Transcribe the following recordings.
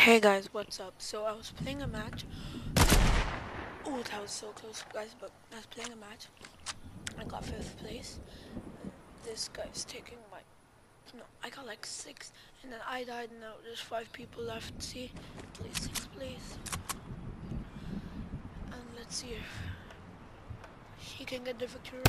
Hey guys, what's up? So I was playing a match. Oh, that was so close, guys. But I was playing a match. I got fifth place. This guy's taking my. No, I got like six, and then I died. Now there's five people left. See, please, six, please. And let's see if he can get the victory.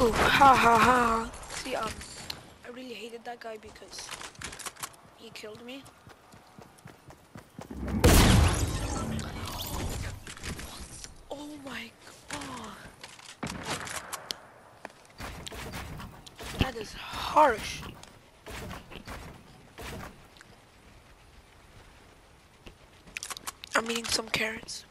Oh, ha ha ha. See, um, I really hated that guy because he killed me. Oh my god. That is harsh. I'm eating some carrots.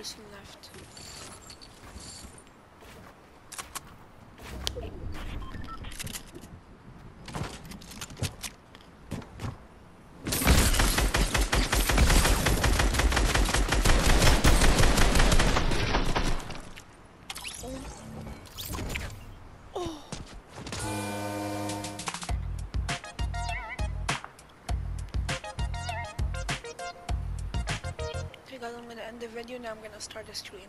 Person left. Oh. Guys, I'm gonna end the video now I'm gonna start the stream.